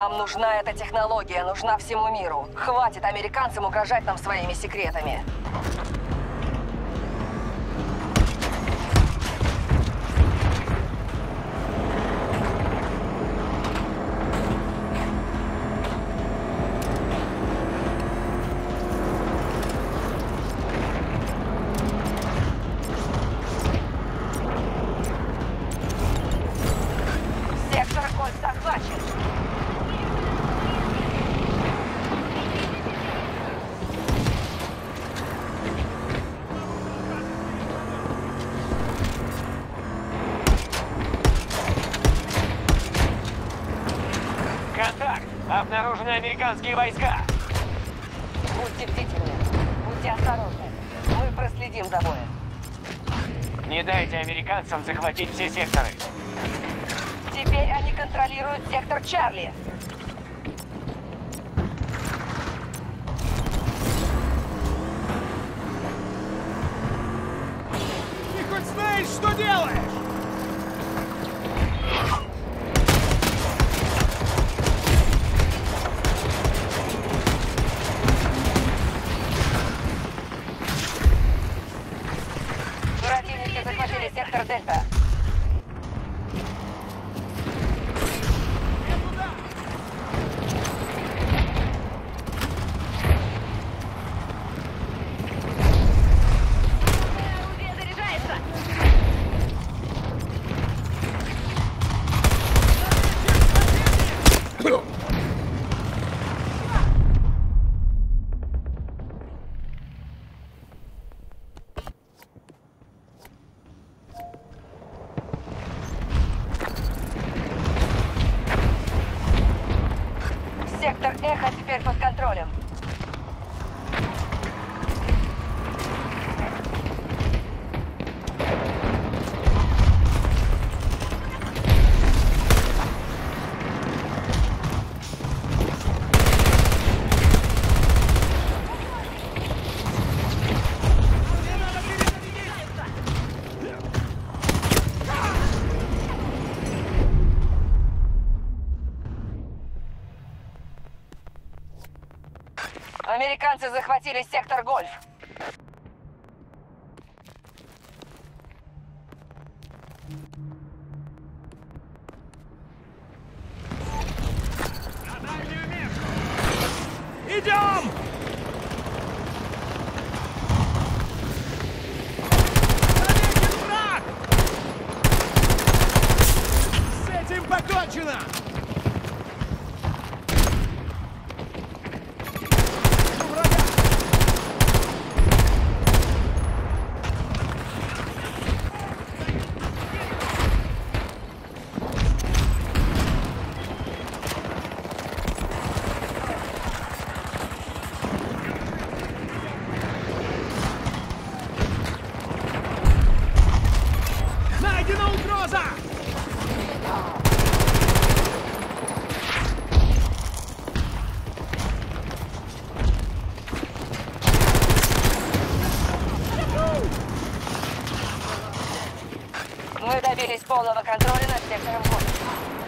Нам нужна эта технология, нужна всему миру. Хватит американцам угрожать нам своими секретами. Обнаружены американские войска! Будьте бдительны. Будьте осторожны. Мы проследим за боем. Не дайте американцам захватить все секторы. Теперь они контролируют сектор Чарли. Американцы захватили сектор Гольф. Идем! Заметен враг! С этим покончено! Полного контроля над сектором 8.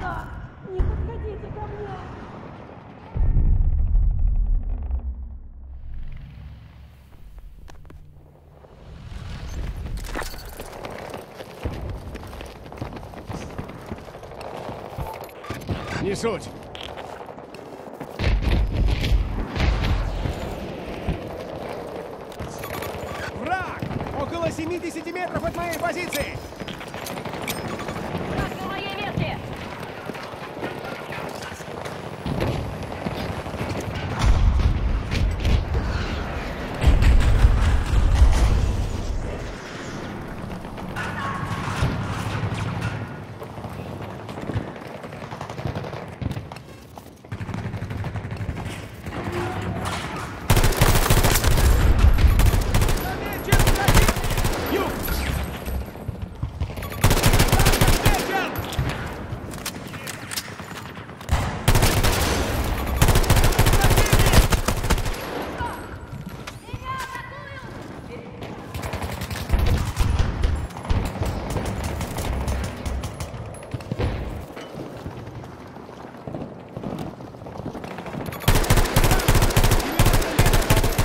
Назад! Не подходите ко мне! Не суть. Враг! Около 70 метров от моей позиции! Враг на моей ветке! Замечен противник! Юг! Замечен!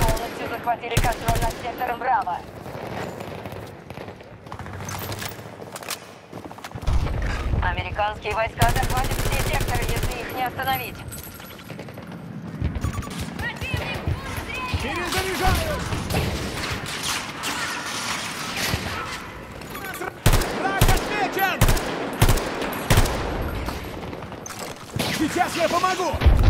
Полностью захватили контроль над сектором Браво. Американские войска захватят все секторы, если их не остановить. Перезаряжаю! Враг отмечен! Сейчас я помогу!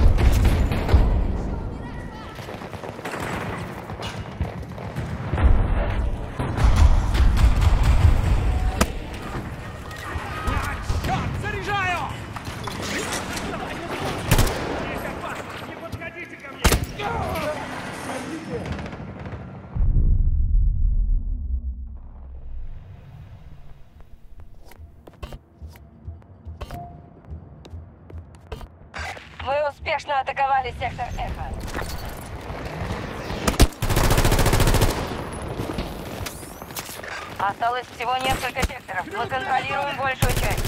Осталось всего несколько секторов. Мы контролируем большую часть.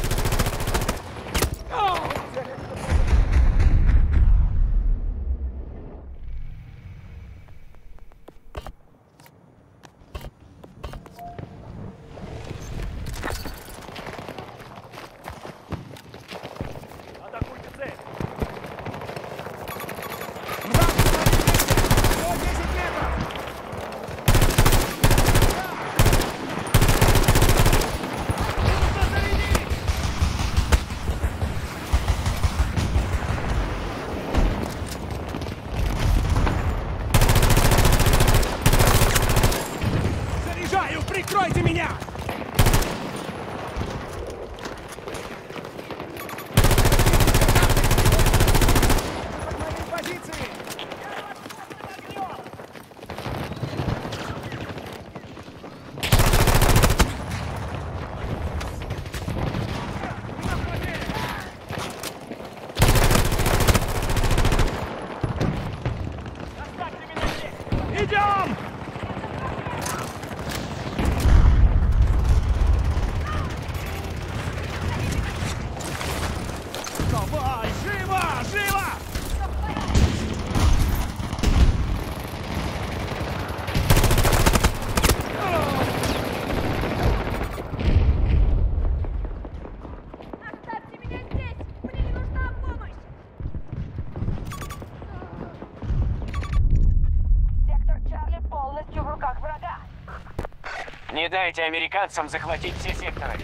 Не дайте американцам захватить все секторы.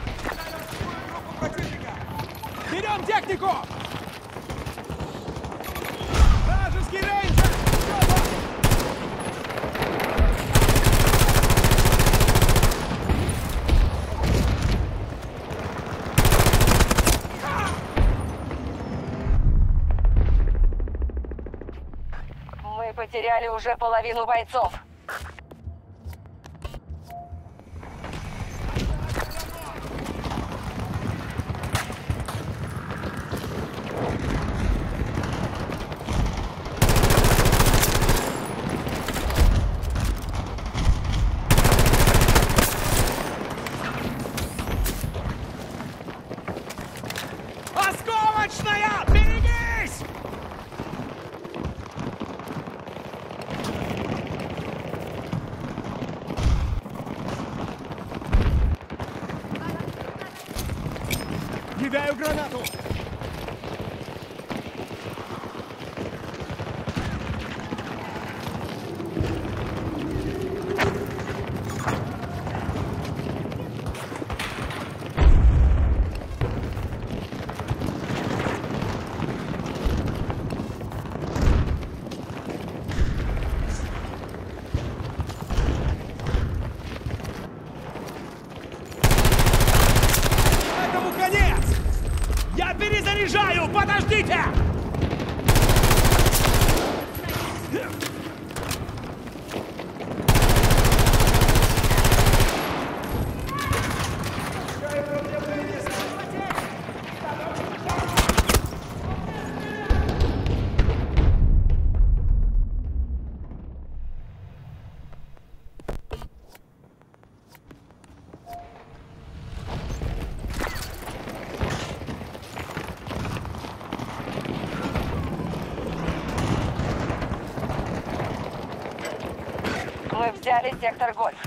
Берем технику! Вражеский рейнджер! Мы потеряли уже половину бойцов. Взяли Гольф.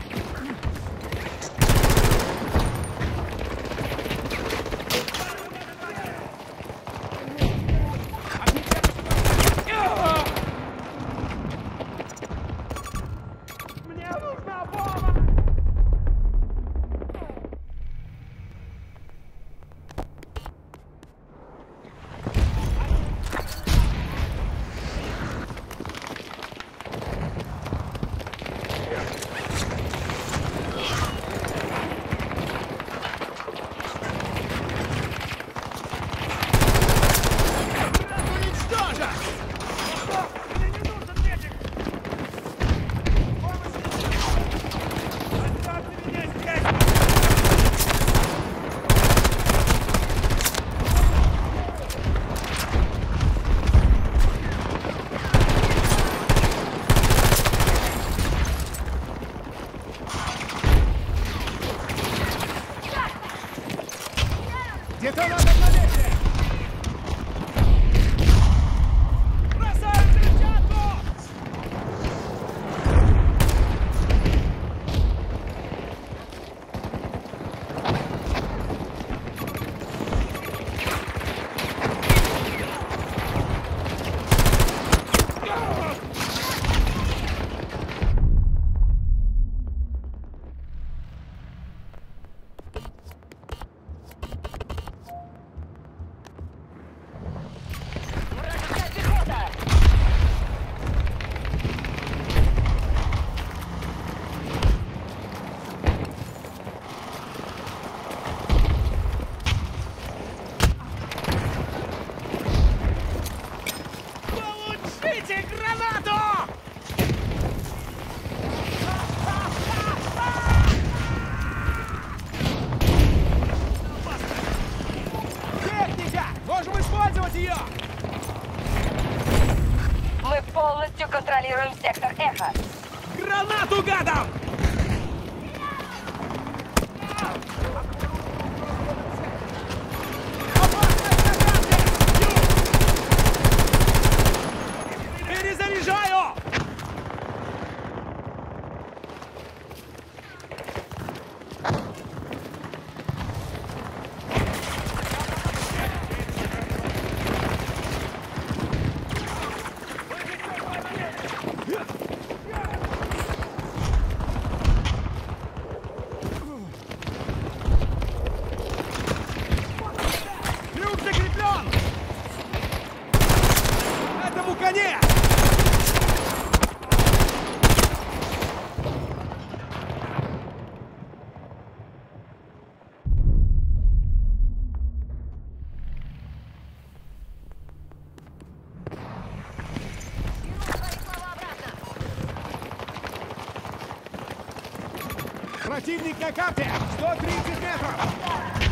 Противник на карте! 130 метров!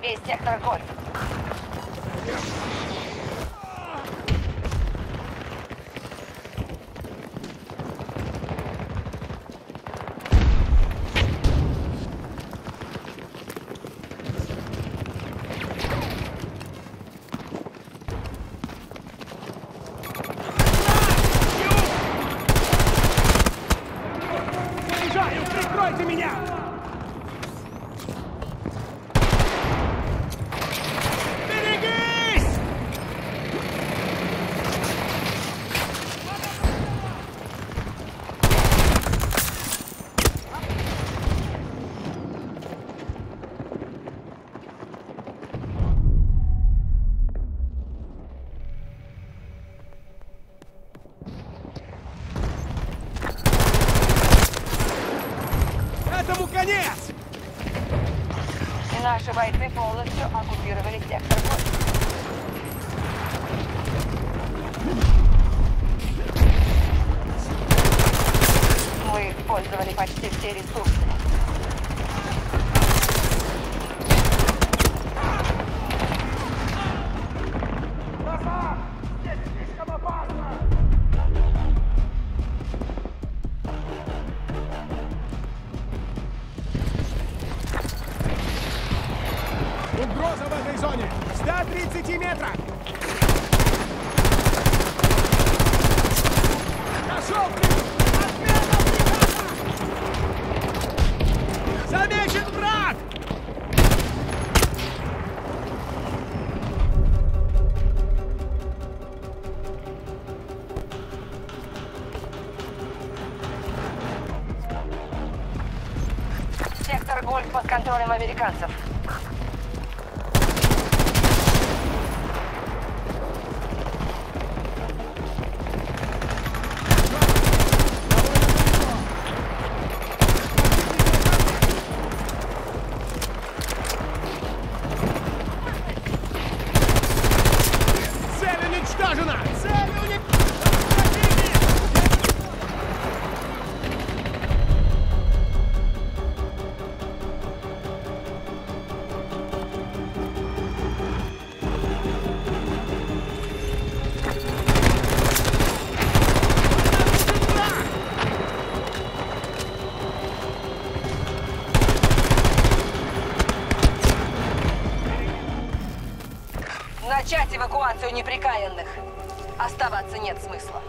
весь сектор Гольф. Вольф под контролем американцев. ситуацию неприкаянных. Оставаться нет смысла.